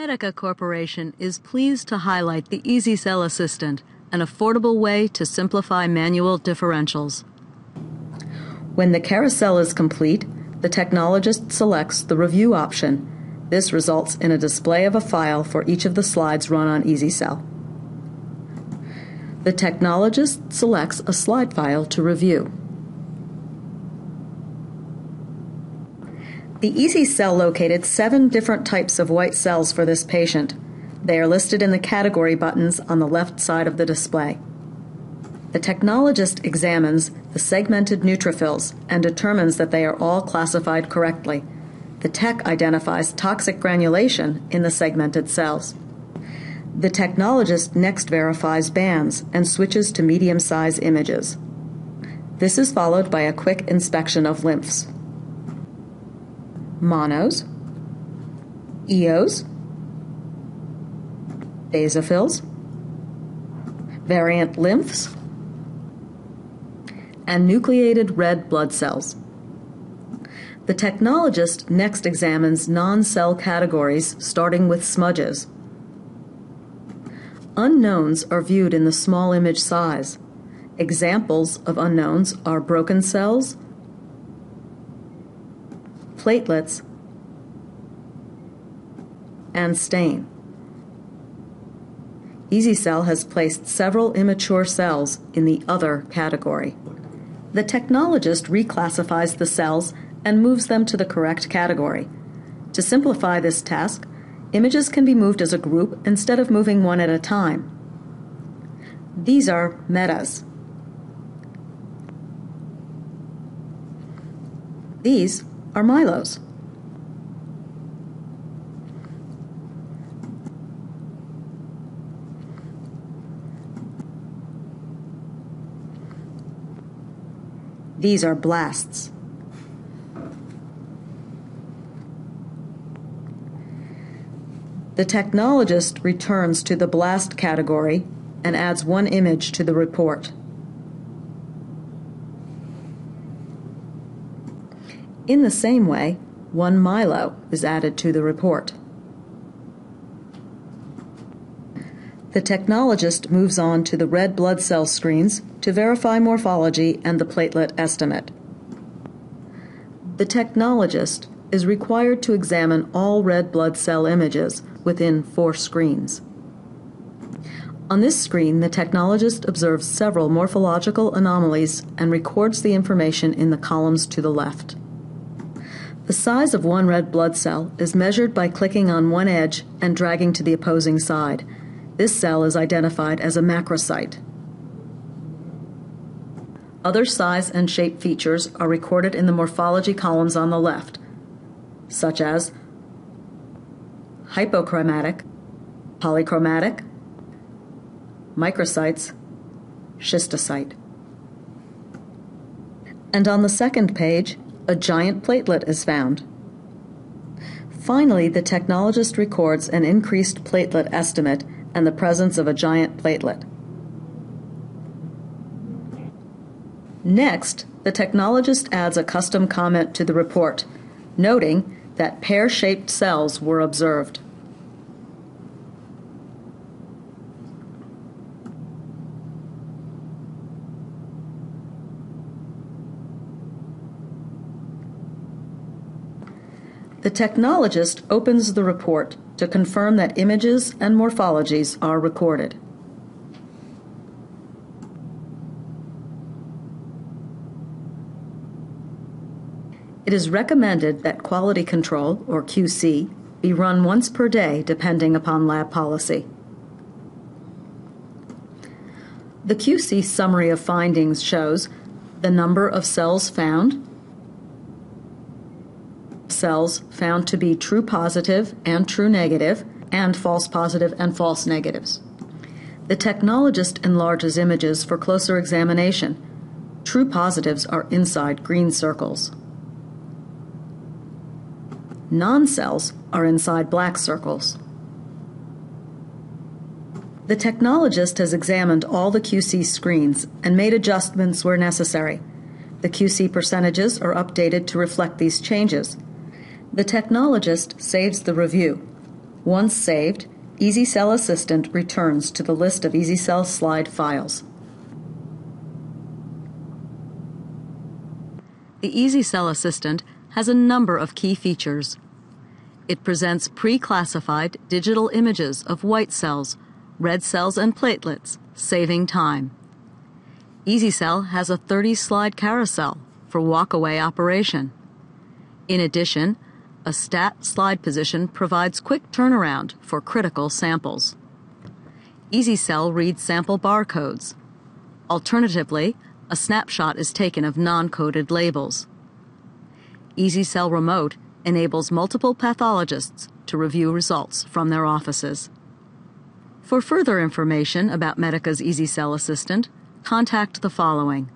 Medica Corporation is pleased to highlight the EasyCell Assistant, an affordable way to simplify manual differentials. When the carousel is complete, the technologist selects the Review option. This results in a display of a file for each of the slides run on EasyCell. The technologist selects a slide file to review. The EasyCell located seven different types of white cells for this patient. They are listed in the category buttons on the left side of the display. The technologist examines the segmented neutrophils and determines that they are all classified correctly. The tech identifies toxic granulation in the segmented cells. The technologist next verifies bands and switches to medium size images. This is followed by a quick inspection of lymphs monos, eos, basophils, variant lymphs, and nucleated red blood cells. The technologist next examines non cell categories starting with smudges. Unknowns are viewed in the small image size. Examples of unknowns are broken cells, platelets, and stain. EasyCell has placed several immature cells in the Other category. The technologist reclassifies the cells and moves them to the correct category. To simplify this task, images can be moved as a group instead of moving one at a time. These are metas. These are myelos. These are blasts. The technologist returns to the blast category and adds one image to the report. In the same way, one myelo is added to the report. The technologist moves on to the red blood cell screens to verify morphology and the platelet estimate. The technologist is required to examine all red blood cell images within four screens. On this screen, the technologist observes several morphological anomalies and records the information in the columns to the left. The size of one red blood cell is measured by clicking on one edge and dragging to the opposing side. This cell is identified as a macrocyte. Other size and shape features are recorded in the morphology columns on the left, such as hypochromatic, polychromatic, microcytes, schistocyte. And on the second page, a giant platelet is found. Finally, the technologist records an increased platelet estimate and the presence of a giant platelet. Next, the technologist adds a custom comment to the report, noting that pear shaped cells were observed. The technologist opens the report to confirm that images and morphologies are recorded. It is recommended that quality control, or QC, be run once per day depending upon lab policy. The QC summary of findings shows the number of cells found, cells found to be true positive and true negative, and false positive and false negatives. The technologist enlarges images for closer examination. True positives are inside green circles. Non cells are inside black circles. The technologist has examined all the QC screens and made adjustments where necessary. The QC percentages are updated to reflect these changes. The technologist saves the review. Once saved, EasyCell Assistant returns to the list of EasyCell slide files. The EasyCell Assistant has a number of key features. It presents pre-classified digital images of white cells, red cells, and platelets, saving time. EasyCell has a 30-slide carousel for walk-away operation. In addition, a stat slide position provides quick turnaround for critical samples. EasyCell reads sample barcodes. Alternatively, a snapshot is taken of non-coded labels. EasyCell Remote enables multiple pathologists to review results from their offices. For further information about Medica's EasyCell Assistant, contact the following